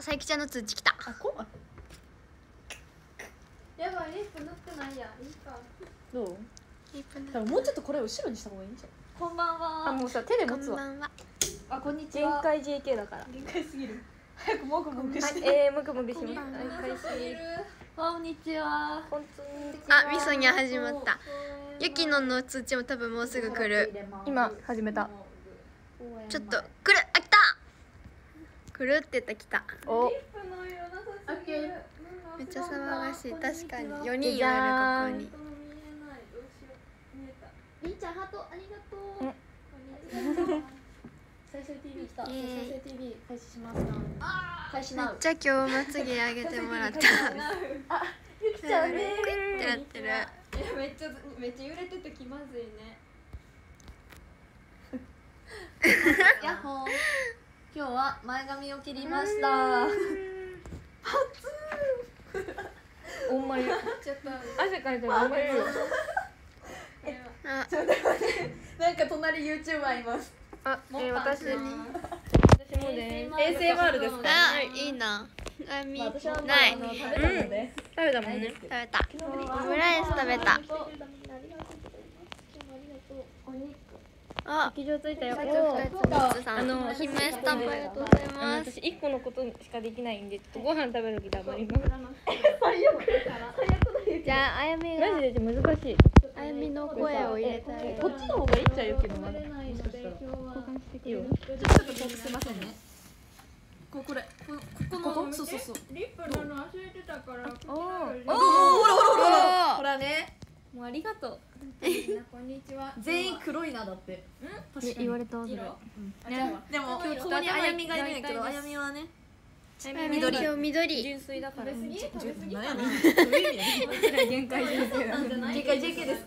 さゆきちゃんの通知来た。あこうやばいリップ塗ってないや。いいか。どう？1分多分もうちょっとこれ後ろにした方がいいんじゃこんばんんあはもうさ手でこ持つわ。んばんは。あこんにち限は界 JK だから。限界すぎる。早くもぐもぐして。えー、もぐもぐします。限界すぎるこんにちは。こんつんあみそにゃ始まった。ゆきのの通知も多分もうすぐ来る。今始めた。ちょっと来る。あ来た来るって言ったら来た。お。めっちゃ騒がしい。確かに。4よ人いるここに。りんちゃんハートありがとう。うんこんにちは再生 TV 来た再生 TV 開始しますな開始なめっちゃ今日まつげ上げてもらった。ゆきちゃんってなってる。いやめっちゃめっちゃ揺れてて気まずいね。やっほー今日は前髪を切りました。おんま汗かいてる。おんまりよあ。なんか隣 YouTuber います。あ、えー、私私私もで ASMR ですか？あいいな。あみない。食べたもんね。食べた。オムライス食べたあ劇場着いたよ。あの姫スタンプありがとうございます。私一個のことしかできないんでちょっとご飯食べる時黙ります。じゃああやみが。マジで難しい。あやみの声を入れたい。こっちの方がいいっちゃうけどな。食べれないので今日はいいよ。ちょっとここすいませんね。ここれ。こここのそうそうそう。リップ塗るの忘れてたからおおほらほらほらほらほらねもうありがとう。こんにちは全員黒いなだって。確かに。言われた色？ねでも今日ここにあやみがいるんやけどあやみはね。緑。今日緑。純粋だから。食べ過ぎ？食べ過ぎ何？やねん限界人生なんじゃない？JK です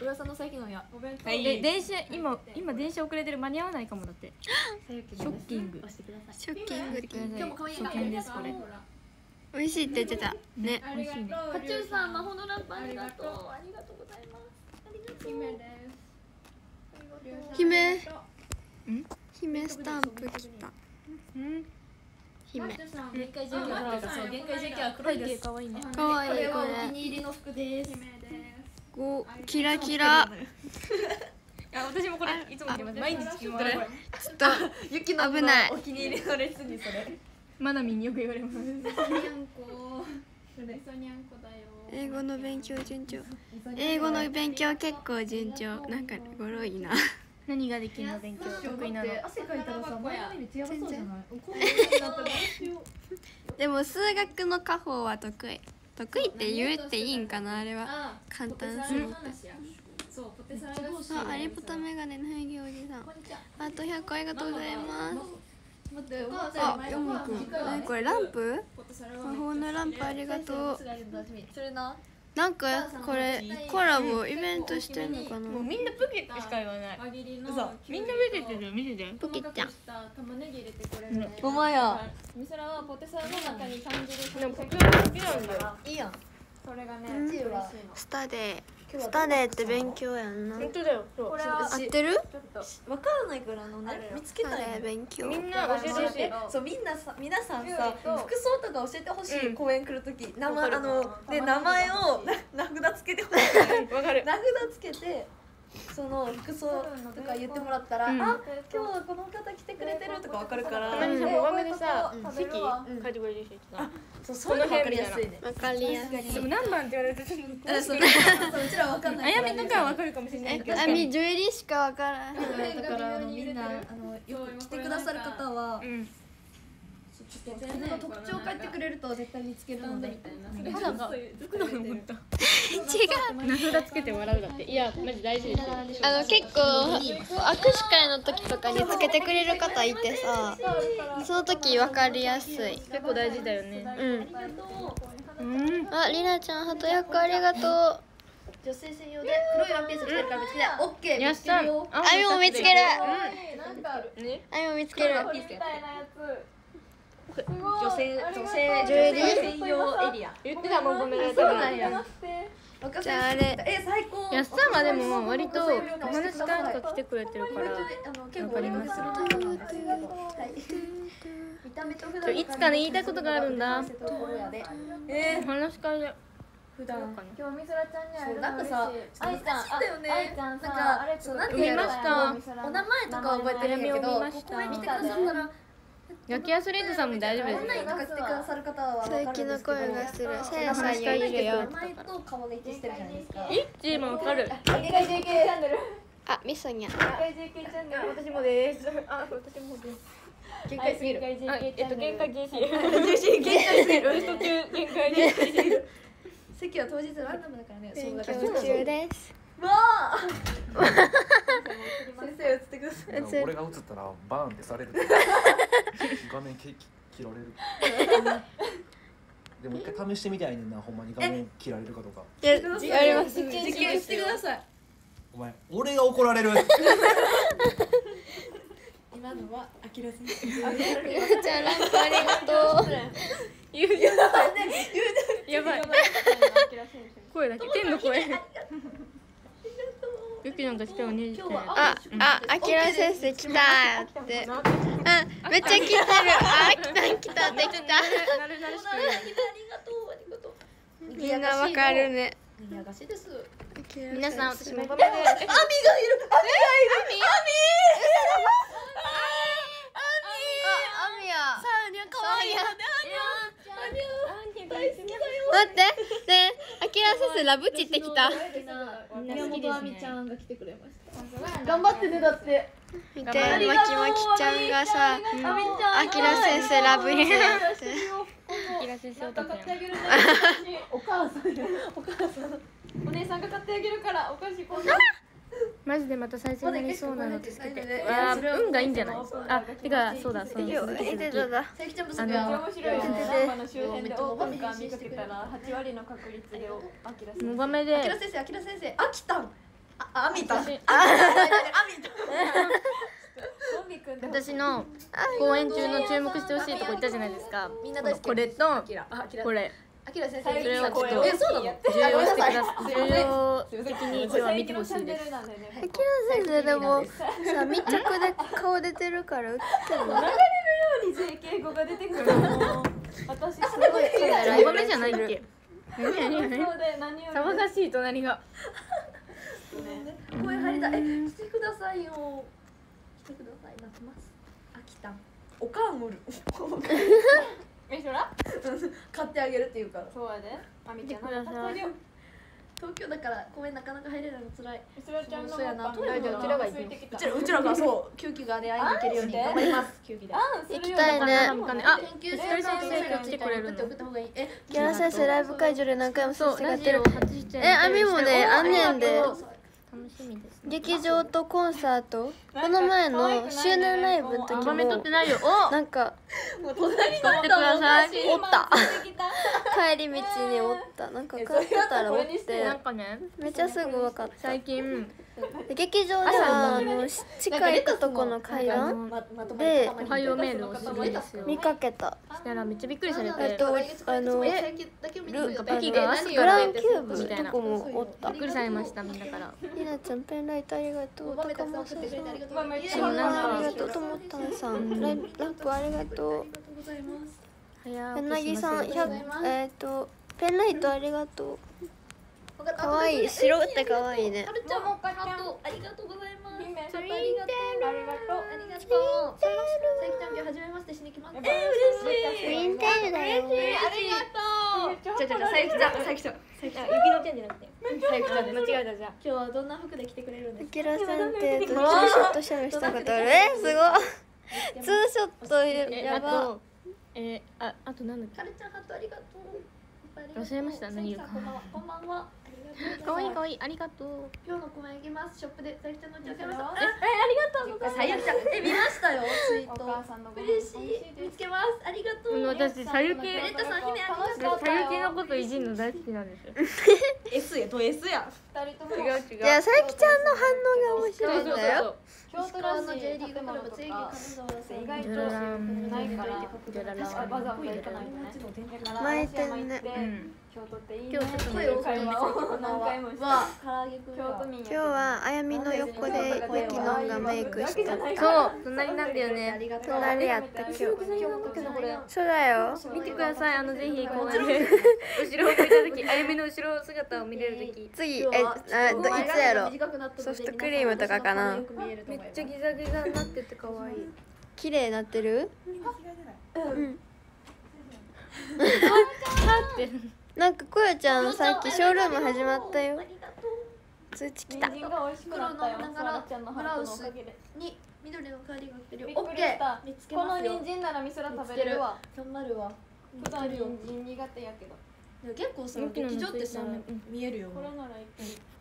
噂の最近のや。お弁当。で電車今今電車遅れてる間に合わないかもだって。ショッキング。ショッキング今日も可愛い初見ですこれ美味しいって言ってた。ね。ありがとうカチューさん魔法のランプありがとう。ありがとう。ございますありがとう姫です。姫。ん姫スタンプ来た。うん。姫。限界限界は黒いです。可愛いね。かわいいここれはお気れに入りの服です。姫です。ごキラキラ。あ私もこれいつも着ます。毎日着ます。ちょっと危ない。お気に入りのレスにそれマナミによく言われます。英語の勉強順調。英語の勉強結構順調。なんか語呂いいな。何ができるの勉強。得意なの。汗かいたらさ前髪めっちゃやばそうじゃない？こんなになったらどうしようでも数学の家宝は得意。得意って言うっていいんかな？あれはあ簡単すぎてそうポテサラが好きあ、ハリーポッターメガネの平気おじさん。あと100個ありがとうございますあこれランプ？魔法のランプありがとう。それな。なんかこれコラボイベントしてんのかな？もうみんなプキしか言わない。嘘みんな見ててる見てて。ポキちゃん。玉ねぎ入れてこれぐらいほんまやみそらはポテサラの中に感じるでもこっちの好きなん。だよいいや。んそれがねスタデースタデーって勉強やんな。本当だよ。これは合ってる？わからないからあのね見つけたいー勉強。みんな教えてほしい。えそうみんなさ皆さんさうん服装とか教えてほしい、うん。公園来るとき名前あので名前をな名札つけてほしい。わかる。名札つけてその服装とか言ってもらったら、うん。あ今日はこの方来てくれてるとかわかるから、たまにさえ小亀でさうん席？うん。書いてくれる人いてさそうそういうの分かりやすいね。わかりやすい。でも何番って言われるとちょっとあそうそううちらわかんない。あやみとかはわかるかもしれないけど。あみジュエリーしかわからんだからあのみんな。あのよく来てくださる方はうんちょっと自分の特徴を書いてくれると絶対見つけるのでみたいな肌が服だと思った違う名札つけて笑うだっていやマジ大事ですよ。あの結構握手会の時とかにつけてくれる方いてさその時わかりやすい。結構大事だよね。うん。うん。ありなちゃんハトヤックありがとう。女性専用で黒いワンピース着てるから見つけてオッケーやっ見つけよあみも見つける。なん。かあるねあみも見つける。みたいなやつ女性女性ジュエリー専用エリア。言ってたもんごめんなそうさなんや。って若じゃああれ。え最高。やっさんはでも割とお話し会とか来てくれてるからあの結構わかります。はい。つかね言いたいことがあるんだ。え話し会で普段今日みそらちゃんに会えるなんかさ嬉しい愛ちゃんあだよね愛ちゃんなんさかなんて言うのお名前とかは覚えてるんやけどここへ来てくださったら焼きアスリートさんも大丈夫オンラインですとか来てくださる方は分かるんですけど最近の声がする。さやさんよ名前と顔が一致してる。じゃないもわかる？JK チャンネルあみそにゃ JK チャンネル私もです。あ私もです。限界すぎるあえっと限界禁止限界すぎる途中限界で 席は当日ランダムだからね勉強中です先生映ってください。俺が映ったらバーンってされる画面切切られるでも一回試してみたい。ねんなほんまに画面切られるかとかややります実験してください。お前俺が怒られる今のはあきら先生じゃあランプありがとう言うやばい。声だけ天の声ゆきなんかしたよねあああきら先生来たって。あめっちゃ来てる。あ来た来たできた。なるなるしありがとうありがとうみんなわかるねさん私もバメでアミ。がいるアミ。がいるあみやアミ。は可愛いよね待って。ねあきら先生ラブチってきた。宮本亜美ちゃんが来てくれました。頑張ってねだって。見てまきまきちゃんがさあきら先生ラブチって。キラ先生お母さんお母さん。お姉さんが買ってあげるからお菓子今度 マジでまた再生になりそうなの助けて。あ運がいいんじゃない？あてかそうだそうだ。続き続きちゃん不足あのや面白いよね難波の周辺でオオカミ見かけたら8割の確率であきらきモバメであきら先生あきら先生。あきたん。ああみたん。あみ私た私の公演中の注目してほしいとこ言ったじゃないですか。みん。な大好きこれとこれあきら先生それをちょっとえそうなの？重要してくださあ重要的に今日は見てほしい。ですあきら先生でもさ密着で顔出てるから売っても JK 語が出てくるの私すごいモバメじゃないっけ騒がしい。隣が声入りたい。え来てくださいよ。来てください。待ってます。あきたんおかんおる えそら買ってあげるっていうか。らそうやで。あみちゃん東京だから公園なかなか入れるの辛い。みそらちゃんのそうやなパンがうちらが行きたうちらうちらがそう救急がね会いに行けるように頑張ります救急で？行きたいね。あ研究ひとり先生が来てくれるの送った方がいいえあきら先生ライブ会場で何回もそう生ってる。えあみもねあんねんで楽しみです劇場とコンサート？この前の周年ライブの時もてないよ。おなんかもう隣撮ってくださいおった。帰り道におった。なんか帰ってたらおって。なんかねめっちゃすぐ分かった。最近。で劇場ではあのし地下行くとこの階あ段でりたまにおはようメールをするんですよ見かけた。した。らめっちゃびっくりされてえっとあのえグランキューブとこもおった。びっくりされましたみんなから。ひなちゃんペンライトありがとう。高間さんてくれてありがとうまあまあシムナさんありがとうともったんさんライランプありがとうございます。早柳さん起きし100えっとペンライトありがとうかわい。い白ってかわいいね。はるちゃんもハート。ありがとうございます。ありがとう。ありがとう。ありがとう。さゆきちゃん今日初めましてしに来ます。えツインテールだよ。ありがとう。ちょちょちょさゆきちゃんさゆきちゃんさゆきちゃん。雪の点じゃなくてさゆきちゃんで間違えた。じゃん今日はどんな服で来てくれるんですかキラさんってツーショットした。のした。ことあるえすごいツーショットやばとえーああとなんだっはるちゃんハートありがとう忘れました。何言うかこんばんはこんばんはけかわいいかわいいありがとう。今日の公演行きます。ショップでさゆきちゃんのお茶を買いましたええありがとうございます。さゆきちゃん。え見ましたよ。ツイーおト母さんのご飯。嬉しい。見つけます。ありがとう。うん私さゆきベレッタさん姫ありがとう。さゆきのこといじるの大好きなんですよ。S やと S や。二人とも。違う違う。いやさゆきちゃんの反応が面白いんだよ。京都らしいの J リーグ意外とないから。ジョララン。わざわざ行かないとね。だから巻いてんね京都っていいね。っていう会話を。何回もし京都民今日はあやみの横でゆきのんがメイクしてた。そう隣なんだよね。隣やった今日そうだよ。見てくださいあのぜひこうやって。後ろを向いた時 あゆみの後ろ姿を見れる時。次えあどいつやろ？ソフトクリームとかかな？めっちゃギザギザになってて可愛い。綺麗になってる？ってなんかこよちゃんさっきショールーム始まったよ。通知来た。黒のさらちゃんのハートのおかげで。に緑のカーディガン着てるびよオッケー。見つけこの人参ならみそら食べれるわ。頑張る。わ普段人参苦手やけど。結構さ劇場ってさ見えるよ。これならいける。あ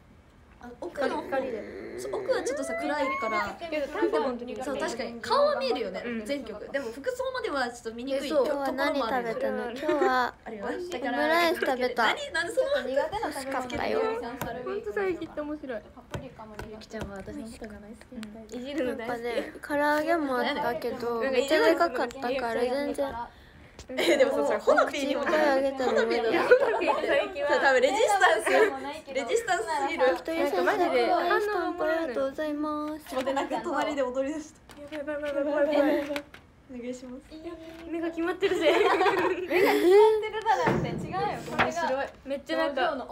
奥の方そう奥はちょっとさ暗いから。そう確かに。顔は見えるよね、うん。全曲。でも服装まではちょっと見にくい今日は何食べたの？今日はオムライス食べた。何なんでその苦手な食べ物かったよ本当最近って面白い。パプリカも苦手ちゃんは私のことが大好き。いじるの大好き。唐揚げもあったけどめっちゃでかかったから全然えでもさそれほのピーにも口いっぱいあげたの無理最近は。多分レジスタンス。よレレジスタンスすぎる。一人先生で。可愛いスタンプありがとうございます。でなんか隣で踊り出した。やばいやばいやばいやばいやばい。お願いします。目が決まってるぜ。てるだなんて違うよ。これがめっちゃなんか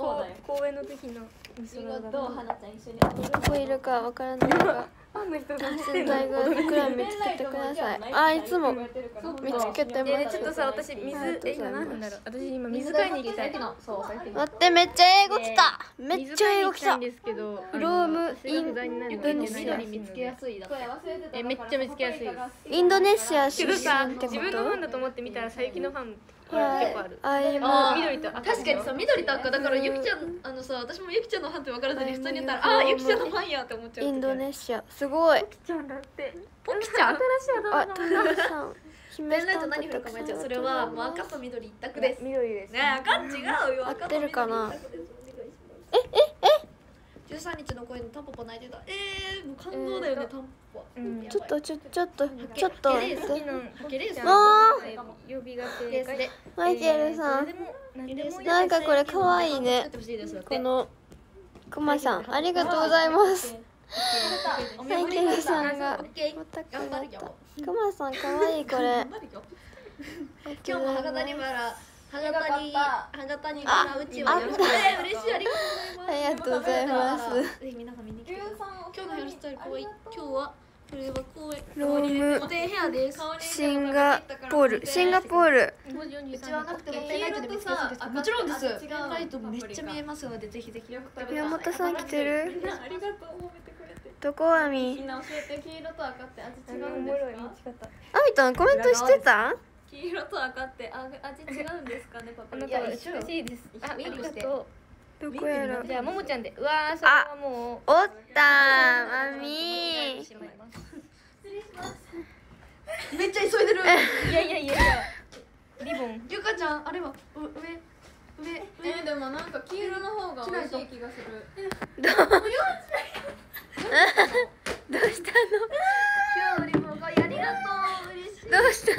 公演の時のミソ仕ラだ事を花ちゃん一緒に踊る。どこいるかわからないがファンの人が洗剤がいくら見つけてくださいあいつも。見つけてえますちょっとさ私水え今何分だろう。私今水買いに行きたい。待ってめっちゃ英語来た。めっちゃ英語来た。んですけどフロームあのそれが不在になるのがいけないらしいのですいだえめっちゃ見つけやすいインドネシア出身ってこ自分のファンとだと思って見たら佐伯のファン結構あるあ緑と赤。確かにさ緑と赤。だからゆきちゃんあのさ私もゆきちゃんのファンって分からずに普通に言ったらああーゆきちゃんのファンやって思っちゃうインドネシア。すごい。ちゃんだって。ポキちゃん？新しい頭あさん姫ペンライト何振るか迷っちゃう。それはもう赤と緑一択です。ね緑ですえ赤違うよ。合ってるかな？赤と緑一択です。えええ？13日の声のタンポポ泣いてた。えー、もう感動だよねタンポポうん。ちょっとちょちょっとちょっと。ハケレース待ってハケレー。スあ呼びが正解マイケルさん。なんかこれ可愛いね。このクマさん。ありがとうございます。マイケルさんがまたく頑なった。クマさん可愛いこれ。今日も博多に博多に博多にバラうちはよろしく。えー嬉しい。ありがとうございます。ありがとうございます。ぜひ皆さん見に来てください今日のヘアスタイル可愛い。今日はこれは公園。ロームヘアですシンガポール。シンガポール。うちはなくてもペンライトで見つけもちろんです。ペンライトめっちゃ見えますのでぜひぜひ宮本さん来てる。ありがとう。褒めてくれてどこあみみんな教えて。黄色と赤って味違おうんですか？あみたんコメントしてた？黄色と赤ってあ味違うんですかね パパ。あなたは美しいです。あありがとどこやろうじゃあももちゃんでうわーそれはもう。おったーマミー。めっちゃ急いでる。いやいやいやいやリボン。ゆかちゃんあれはう上上。えーでもなんか黄色の方が美味しい気がする。どう？した今日リモコンありがとう嬉しい。のどうした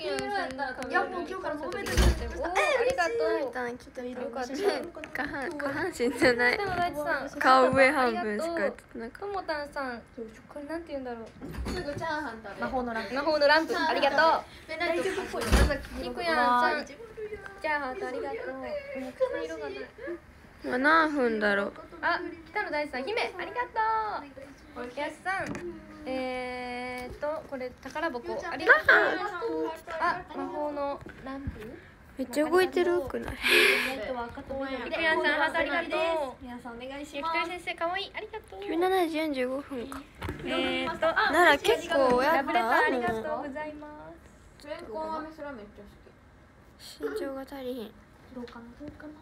いやもう今日からもめてくれておーありがとう。みたん来てよかった。下半下半身じゃない顔上半分しかやってなかともたんさんこれなんて言うんだろうすぐチャーハン食べ魔法のランプ魔法のランプありがとペンライトっぽいうニコヤンさんじゃあハートありがとうもう靴の色がない今何分だろうあ北野大地さん姫ありがとうやすさんえーとこれ宝箱。ありがとう。あ魔法のランプ？めっちゃ動いてる。くない？ニコヤンさんハートありがとう皆さんお願いしゆきとり先生かわい。いありがとう。17時45分か。えーとなら結構やラブレターったありがとうもございます。レンコンはめすらめっちゃ好きう身長が足りひん。どうかなどうかな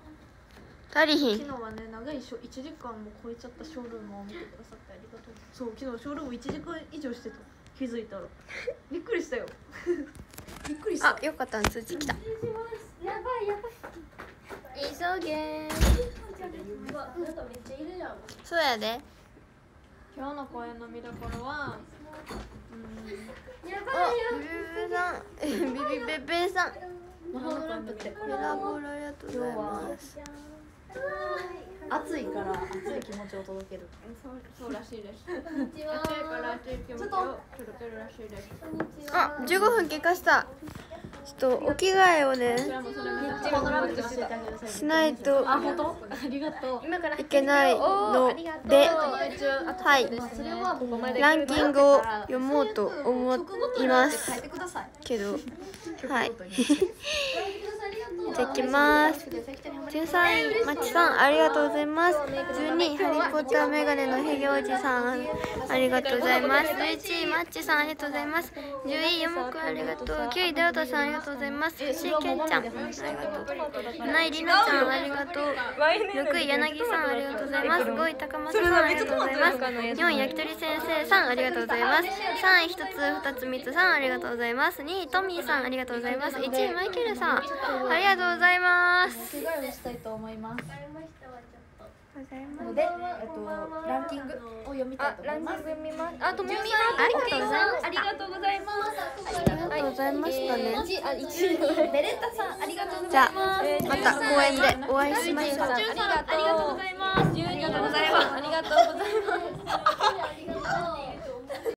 足りひん。昨日はね長いショ1時間も超えちゃったショールームを見てくださってありがとう。そう昨日ショールーム1時間以上してた。気づいたらびっくりしたよ。びっくりした。あよかった通知来た。やばいやばい。急げうわなんかめっちゃいるじゃんそうやで。今日の公演の見どころはやおビビビさん。ビビベベさん。魔法のランプってミラボール暑いから熱い気持ちを届ける。そうらしいです。暑いから暑い気持ちを届けるらしいです。あ15分経過した。ちょっとお着替えをねしないと。あ本当？ありがとう。今からいけないのではい。ランキングを読もうと思います。けどはいじゃあきます。13位まちさんありがとうございます。12位ハリー・ポッターメガネのヘゲおじさんありがとうございます。11位マッチさんありがとうございます。10位ヨモくんありがとう。9位デロタさんありがとうございます。8位ケンちゃんありがとう。7位リナちゃんありがとう。6位柳さんありがとうございます。5位高松さんありがとうございます。4位焼き鳥先生さんありがとうございます。3位1つ2つ3つさんありがとうございます。2位トミーさんありがとうございます。1位マイケルさんありがとうとうございます。お着替えをしたいと思います。ので、えっと、ランキングを読みたいと思います。あ、ともみさん、ありがとうございます。ありがとうございます。ありがとうございましたね。あ、一位、ベレッタさん、ありがとうございます。また公園でお会いしましょう。ありがとうございます。ありがとうございます。ありがとうございます。